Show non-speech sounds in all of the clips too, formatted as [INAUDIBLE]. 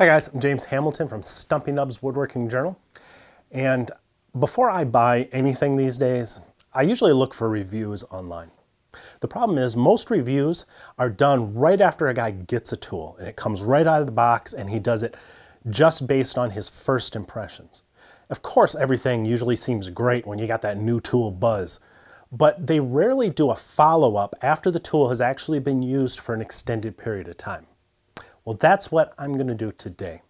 Hi guys, I'm James Hamilton from Stumpy Nubs Woodworking Journal. And before I buy anything these days, I usually look for reviews online. The problem is most reviews are done right after a guy gets a tool and it comes right out of the box and he does it just based on his first impressions. Of course, everything usually seems great when you got that new tool buzz, but they rarely do a follow-up after the tool has actually been used for an extended period of time. Well, that's what I'm going to do today.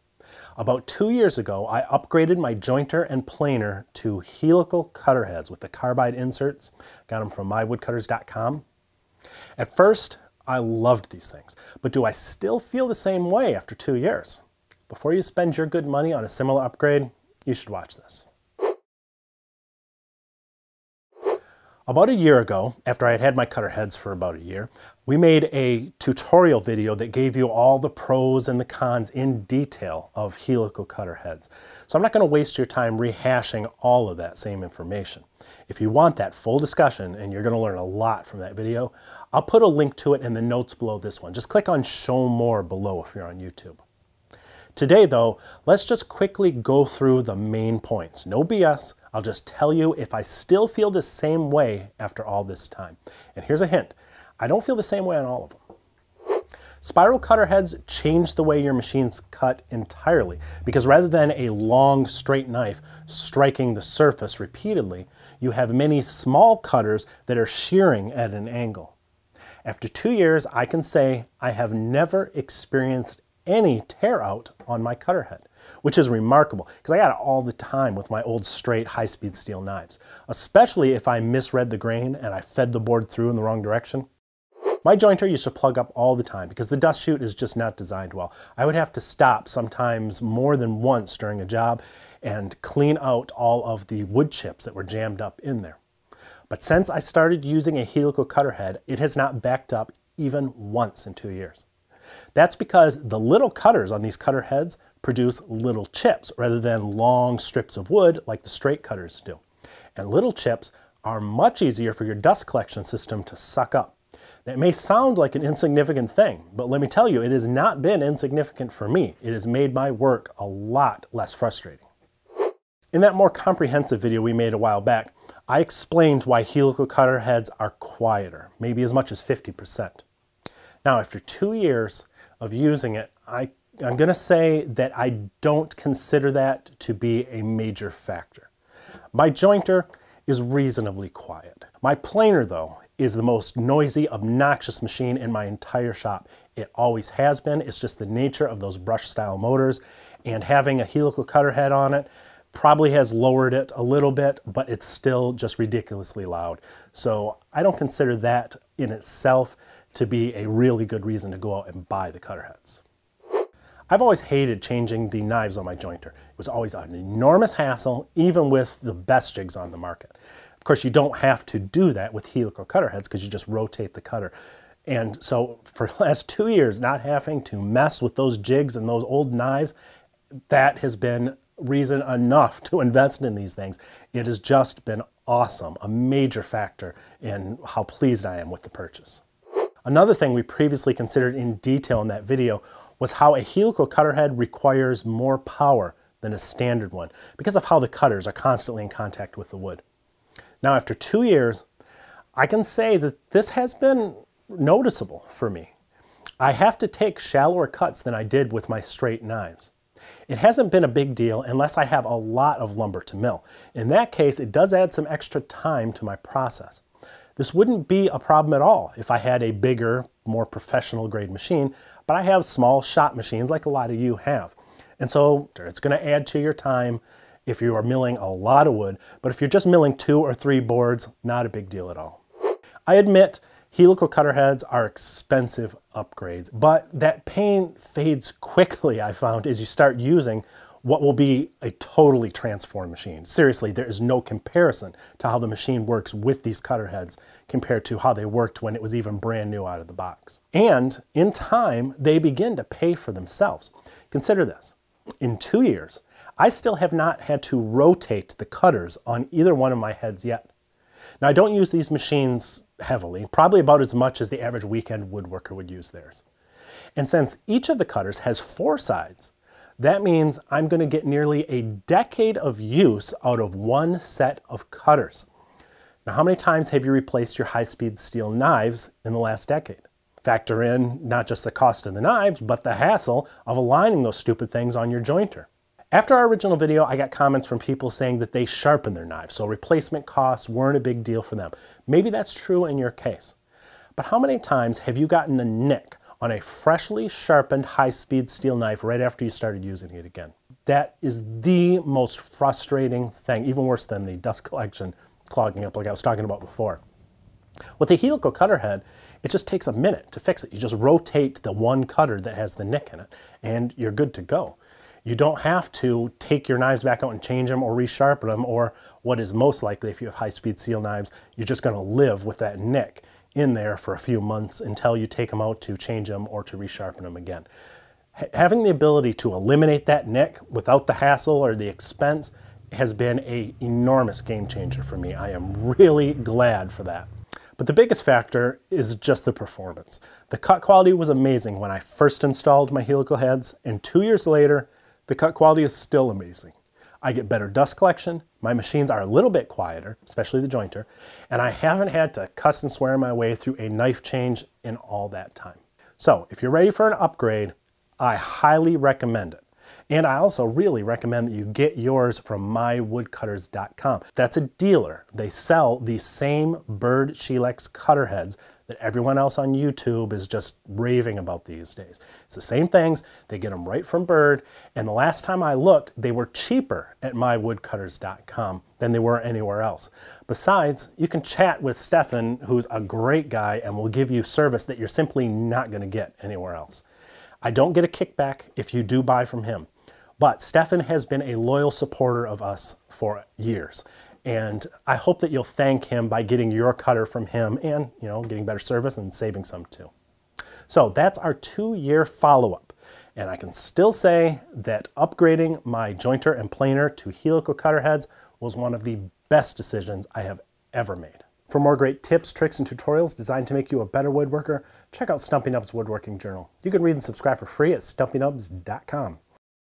About two years ago, I upgraded my jointer and planer to helical cutter heads with the carbide inserts. Got them from mywoodcutters.com. At first, I loved these things, but do I still feel the same way after two years? Before you spend your good money on a similar upgrade, you should watch this. About a year ago, after I had had my cutter heads for about a year, we made a tutorial video that gave you all the pros and the cons in detail of helical cutter heads. So I'm not going to waste your time rehashing all of that same information. If you want that full discussion, and you're going to learn a lot from that video, I'll put a link to it in the notes below this one. Just click on show more below if you're on YouTube. Today though, let's just quickly go through the main points. No BS, I'll just tell you if I still feel the same way after all this time. And here's a hint, I don't feel the same way on all of them. Spiral cutter heads change the way your machines cut entirely because rather than a long straight knife striking the surface repeatedly, you have many small cutters that are shearing at an angle. After two years, I can say I have never experienced any tear out on my cutter head, which is remarkable because I got it all the time with my old straight high-speed steel knives, especially if I misread the grain and I fed the board through in the wrong direction. My jointer used to plug up all the time because the dust chute is just not designed well. I would have to stop sometimes more than once during a job and clean out all of the wood chips that were jammed up in there. But since I started using a helical cutter head, it has not backed up even once in two years. That's because the little cutters on these cutter heads produce little chips rather than long strips of wood like the straight cutters do. And little chips are much easier for your dust collection system to suck up. That may sound like an insignificant thing, but let me tell you, it has not been insignificant for me. It has made my work a lot less frustrating. In that more comprehensive video we made a while back, I explained why helical cutter heads are quieter, maybe as much as 50%. Now, after two years of using it, I, I'm going to say that I don't consider that to be a major factor. My jointer is reasonably quiet. My planer, though, is the most noisy, obnoxious machine in my entire shop. It always has been. It's just the nature of those brush style motors and having a helical cutter head on it probably has lowered it a little bit, but it's still just ridiculously loud. So I don't consider that in itself to be a really good reason to go out and buy the cutter heads. I've always hated changing the knives on my jointer. It was always an enormous hassle, even with the best jigs on the market. Of course, you don't have to do that with helical cutter heads because you just rotate the cutter. And so [LAUGHS] for the last two years, not having to mess with those jigs and those old knives, that has been reason enough [LAUGHS] to invest in these things. It has just been awesome, a major factor in how pleased I am with the purchase. Another thing we previously considered in detail in that video was how a helical cutter head requires more power than a standard one because of how the cutters are constantly in contact with the wood. Now after two years, I can say that this has been noticeable for me. I have to take shallower cuts than I did with my straight knives. It hasn't been a big deal unless I have a lot of lumber to mill. In that case, it does add some extra time to my process. This wouldn't be a problem at all if I had a bigger, more professional grade machine, but I have small shop machines like a lot of you have. And so it's going to add to your time if you are milling a lot of wood, but if you're just milling two or three boards, not a big deal at all. I admit helical cutter heads are expensive upgrades, but that pain fades quickly, I found, as you start using what will be a totally transformed machine. Seriously, there is no comparison to how the machine works with these cutter heads compared to how they worked when it was even brand new out of the box. And in time, they begin to pay for themselves. Consider this. In two years, I still have not had to rotate the cutters on either one of my heads yet. Now, I don't use these machines heavily, probably about as much as the average weekend woodworker would use theirs. And since each of the cutters has four sides, That means I'm going to get nearly a decade of use out of one set of cutters. Now, how many times have you replaced your high-speed steel knives in the last decade? Factor in not just the cost of the knives, but the hassle of aligning those stupid things on your jointer. After our original video, I got comments from people saying that they sharpen their knives, so replacement costs weren't a big deal for them. Maybe that's true in your case. But how many times have you gotten a nick on a freshly sharpened high-speed steel knife right after you started using it again? That is the most frustrating thing, even worse than the dust collection clogging up like I was talking about before. With the helical cutter head, it just takes a minute to fix it. You just rotate the one cutter that has the nick in it, and you're good to go. You don't have to take your knives back out and change them or resharpen them, or what is most likely if you have high-speed steel knives, you're just going to live with that nick in there for a few months until you take them out to change them or to resharpen them again. H having the ability to eliminate that nick without the hassle or the expense has been a enormous game changer for me. I am really glad for that. But the biggest factor is just the performance. The cut quality was amazing when I first installed my helical heads, and two years later, the cut quality is still amazing. I get better dust collection, my machines are a little bit quieter, especially the jointer, and I haven't had to cuss and swear my way through a knife change in all that time. So if you're ready for an upgrade, I highly recommend it. And I also really recommend that you get yours from mywoodcutters.com. That's a dealer. They sell the same Byrd Shelix cutter heads that everyone else on YouTube is just raving about these days. It's the same things, they get them right from Byrd. and the last time I looked, they were cheaper at mywoodcutters.com than they were anywhere else. Besides, you can chat with Stefan, who's a great guy and will give you service that you're simply not gonna get anywhere else. I don't get a kickback if you do buy from him. But Stefan has been a loyal supporter of us for years. And I hope that you'll thank him by getting your cutter from him and, you know, getting better service and saving some too. So that's our two-year follow-up. And I can still say that upgrading my jointer and planer to helical cutter heads was one of the best decisions I have ever made. For more great tips, tricks, and tutorials designed to make you a better woodworker, check out Stumpy Nubs Woodworking Journal. You can read and subscribe for free at stumpynubs.com.